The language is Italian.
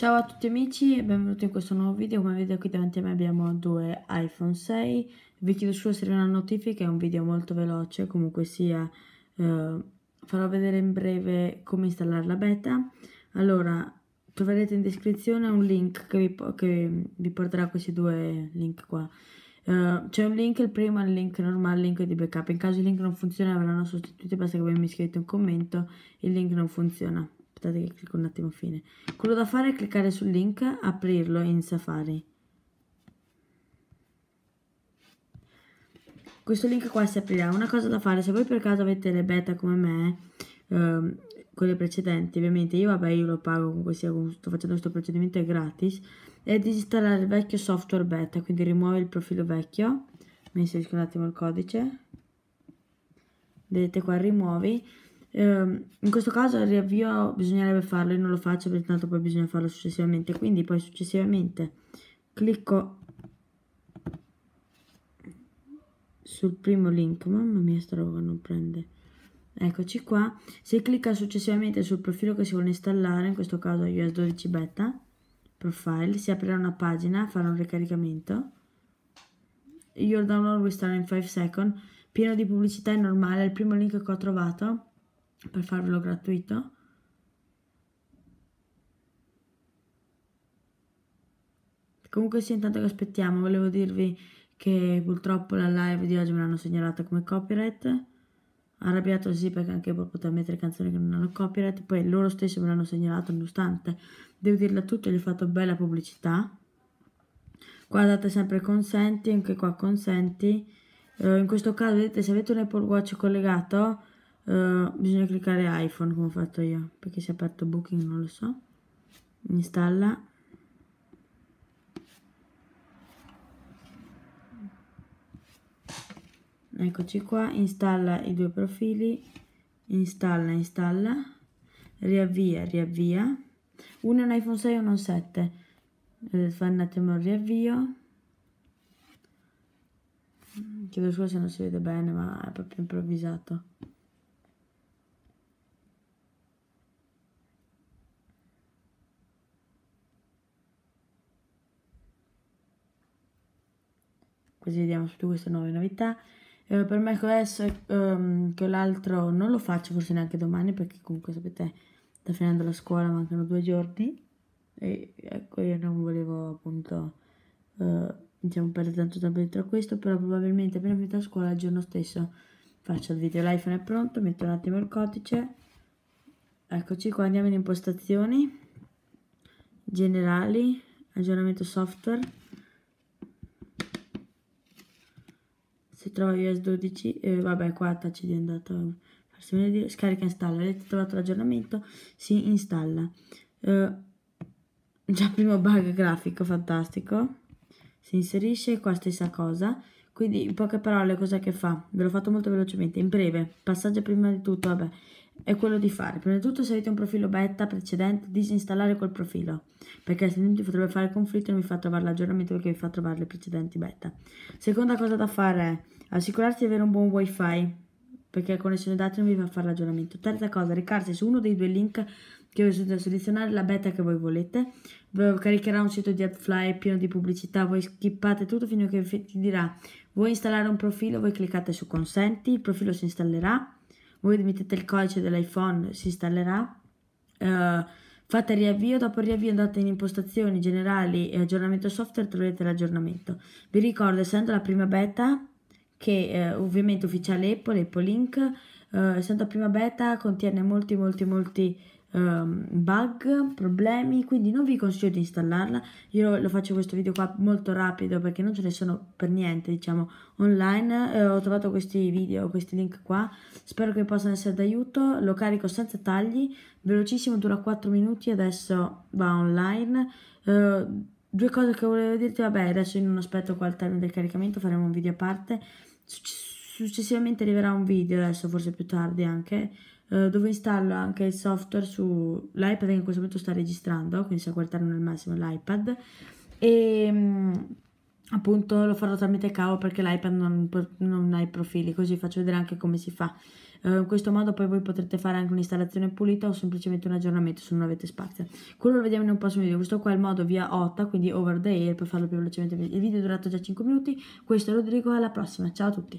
Ciao a tutti amici e benvenuti in questo nuovo video. Come vedete qui davanti a me abbiamo due iPhone 6. Vi chiedo solo se una notifica, è un video molto veloce, comunque sia eh, farò vedere in breve come installare la beta. Allora, troverete in descrizione un link che vi, che vi porterà questi due link qua. Uh, c'è un link, il primo è il link normale, il link di backup. In caso il link non funzioni avranno sostituiti, basta che voi mi scrivete un commento, il link non funziona aspettate che clicco un attimo fine. Quello da fare è cliccare sul link aprirlo in Safari. Questo link qua si aprirà. Una cosa da fare se voi per caso avete le beta come me ehm, quelle precedenti ovviamente io vabbè io lo pago comunque sia sto facendo questo procedimento è gratis è disinstallare il vecchio software beta quindi rimuove il profilo vecchio mi inserisco un attimo il codice. Vedete qua rimuovi eh, in questo caso il riavvio bisognerebbe farlo, io non lo faccio perché tanto poi bisogna farlo successivamente, quindi poi successivamente clicco sul primo link, mamma mia sta roba non prende, eccoci qua, si clicca successivamente sul profilo che si vuole installare, in questo caso iOS 12 beta, profile, si aprirà una pagina, farà un ricaricamento, your download will start in 5 seconds, pieno di pubblicità è normale, il primo link che ho trovato, per farvelo gratuito. Comunque sì intanto che aspettiamo volevo dirvi che purtroppo la live di oggi me l'hanno segnalata come copyright. Arrabbiato sì perché anche io potevo mettere canzoni che non hanno copyright poi loro stessi me l'hanno segnalato nonostante. Devo dirla tutto gli ho fatto bella pubblicità. Qua date sempre consenti anche qua consenti. Uh, in questo caso vedete se avete un Apple Watch collegato Uh, bisogna cliccare iPhone come ho fatto io perché si è aperto Booking non lo so. Installa. Eccoci qua installa i due profili. Installa installa. Riavvia riavvia. Uno è un iPhone 6 e uno un 7 eh, fa un attimo il riavvio. Chiedo scusa se non si vede bene ma è proprio improvvisato così vediamo tutte queste nuove novità. Eh, per me adesso um, che l'altro non lo faccio forse neanche domani perché comunque sapete sta finendo la scuola, mancano due giorni. E ecco io non volevo appunto uh, diciamo perdere tanto tempo dentro a questo, però probabilmente appena finita la scuola il giorno stesso faccio il video, l'iPhone è pronto, metto un attimo il codice, eccoci qua, andiamo in impostazioni, generali, aggiornamento software, si trova iOS 12 eh, vabbè qua touch di andato farsi scarica installa. Avete trovato l'aggiornamento? Si installa. Eh, già primo bug grafico fantastico. Si inserisce qua stessa cosa. Quindi in poche parole cosa che fa? Ve l'ho fatto molto velocemente. In breve passaggio prima di tutto vabbè è quello di fare. Prima di tutto se avete un profilo beta precedente disinstallare quel profilo perché altrimenti potrebbe fare conflitto e non vi fa trovare l'aggiornamento perché vi fa trovare le precedenti beta. Seconda cosa da fare è assicurarsi di avere un buon wifi perché connessione dati non vi fa fare l'aggiornamento. Terza cosa recarsi su uno dei due link che vi sono selezionare la beta che voi volete. Caricherà un sito di AdFly pieno di pubblicità voi skippate tutto fino a che vi dirà vuoi installare un profilo? Voi cliccate su consenti il profilo si installerà voi mettete il codice dell'iPhone, si installerà, uh, fate riavvio, dopo riavvio andate in impostazioni generali e aggiornamento software, troverete l'aggiornamento. Vi ricordo, essendo la prima beta, che uh, ovviamente ufficiale Apple, Apple Link, uh, essendo la prima beta contiene molti molti molti um, bug, problemi, quindi non vi consiglio di installarla. Io lo faccio questo video qua molto rapido perché non ce ne sono per niente, diciamo, online. Eh, ho trovato questi video, questi link qua, spero che possano essere d'aiuto. Lo carico senza tagli, velocissimo, dura 4 minuti, adesso va online. Uh, due cose che volevo dirti, vabbè, adesso io non aspetto qua il termine del caricamento, faremo un video a parte. Successivamente arriverà un video, adesso forse più tardi anche, eh, dove installo anche il software sull'iPad che in questo momento sta registrando, quindi si guardare nel massimo l'iPad. E, mm, appunto lo farò tramite cavo perché l'iPad non, non, ha i profili, così faccio vedere anche come si fa. Uh, in questo modo poi voi potrete fare anche un'installazione pulita o semplicemente un aggiornamento se non avete spazio. Quello lo vediamo in un prossimo video. Questo qua è il modo via OTA, quindi over the air per farlo più velocemente. Il video è durato già 5 minuti. Questo è Rodrigo, alla prossima. Ciao a tutti.